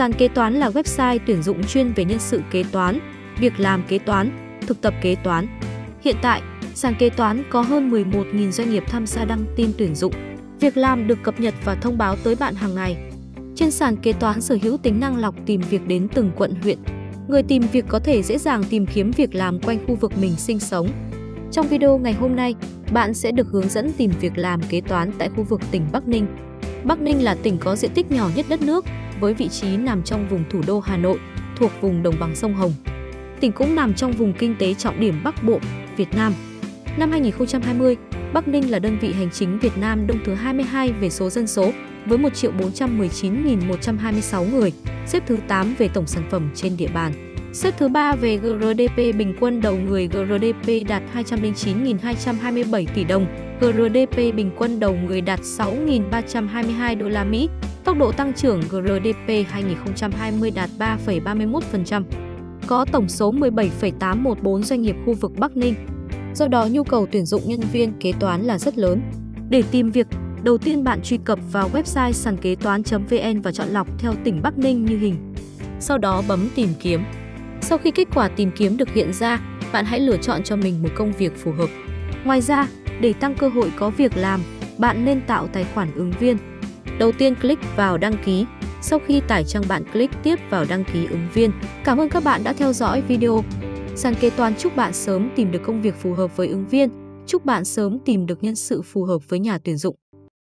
Sàn kế toán là website tuyển dụng chuyên về nhân sự kế toán, việc làm kế toán, thực tập kế toán. Hiện tại, sàn kế toán có hơn 11.000 doanh nghiệp tham gia đăng tin tuyển dụng. Việc làm được cập nhật và thông báo tới bạn hàng ngày. Trên sàn kế toán sở hữu tính năng lọc tìm việc đến từng quận huyện. Người tìm việc có thể dễ dàng tìm kiếm việc làm quanh khu vực mình sinh sống. Trong video ngày hôm nay, bạn sẽ được hướng dẫn tìm việc làm kế toán tại khu vực tỉnh Bắc Ninh. Bắc Ninh là tỉnh có diện tích nhỏ nhất đất nước, với vị trí nằm trong vùng thủ đô Hà Nội, thuộc vùng đồng bằng sông Hồng. Tỉnh cũng nằm trong vùng kinh tế trọng điểm Bắc Bộ, Việt Nam. Năm 2020, Bắc Ninh là đơn vị hành chính Việt Nam đông thứ 22 về số dân số, với 1.419.126 người, xếp thứ 8 về tổng sản phẩm trên địa bàn. Xếp thứ 3 về GRDP bình quân đầu người GRDP đạt 209.227 tỷ đồng, GRDP bình quân đầu người đạt 6.322 đô la Mỹ. Tốc độ tăng trưởng GRDP 2020 đạt 3,31%. Có tổng số 17,814 doanh nghiệp khu vực Bắc Ninh. Do đó nhu cầu tuyển dụng nhân viên kế toán là rất lớn. Để tìm việc, đầu tiên bạn truy cập vào website sàn kế toán.vn và chọn lọc theo tỉnh Bắc Ninh như hình. Sau đó bấm tìm kiếm. Sau khi kết quả tìm kiếm được hiện ra, bạn hãy lựa chọn cho mình một công việc phù hợp. Ngoài ra, để tăng cơ hội có việc làm, bạn nên tạo tài khoản ứng viên. Đầu tiên click vào đăng ký. Sau khi tải trang bạn click tiếp vào đăng ký ứng viên. Cảm ơn các bạn đã theo dõi video. Sàn kế toán chúc bạn sớm tìm được công việc phù hợp với ứng viên. Chúc bạn sớm tìm được nhân sự phù hợp với nhà tuyển dụng.